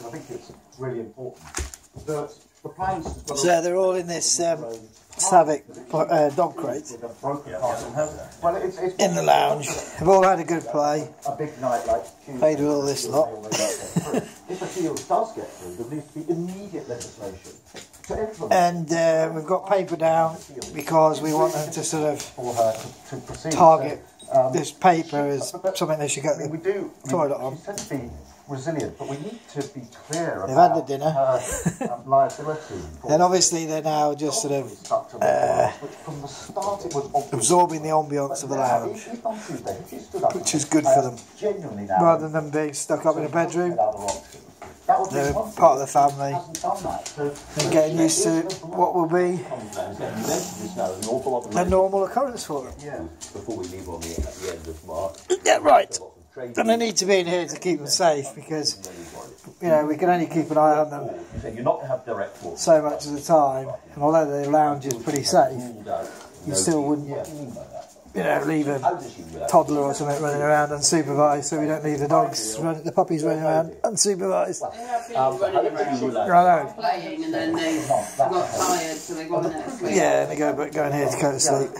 because I think it's really important, that the plants... got So they're all in this um, Savic uh, dog crate with a broken heart. Well, it's, it's in the lounge. They've all had a good play. a big night like Tuesday. Played with all this lot. if the field does get through, there needs to be immediate legislation And uh, we've got paper down because we want them to sort of for her to, to proceed. target um, this paper as something they should get mean, we do. I mean, Toilet on. She said to be resilient, but we need to be clear They've had about the dinner. her um, liability. for- Then obviously they're now just sort of stuck to the uh, from the start it was absorbing the ambience of the lounge, If- if Tuesday, if stood up which is good for them. Genuinely now. rather than them being stuck up in a bedroom. That would be They're part of the family Hasn't. So- and getting used to what will be You mentioned this now, there's an awful lot of a normal occurrence for them. Yeah. before we leave on the, at the end of March. Yeah, right. Lots of And they need to be in here to keep them safe because, you know, we can only keep an eye on them You said you're not going to have direct water. so much of the time. And although the lounge is pretty safe, you still wouldn't, you know, leave a How does she without? toddler or something running around unsupervised so we don't leave the dogs, run, the puppies running around unsupervised. They have people running around Righto. playing and then they got tired so they got in. Yeah, and they go, go in here to go to sleep.